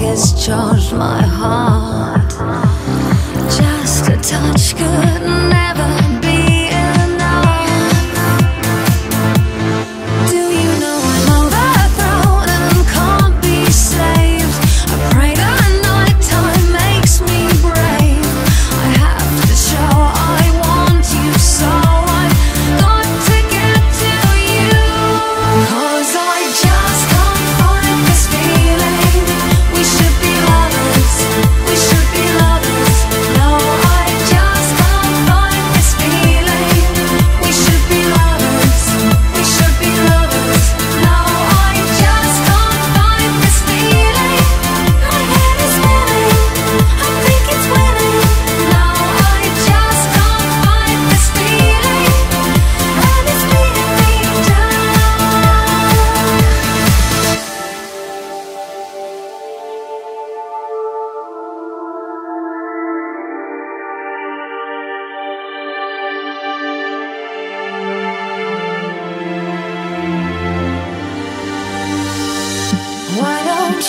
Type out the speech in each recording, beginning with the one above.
It's has charged my heart. Just a touch could never.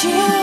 you.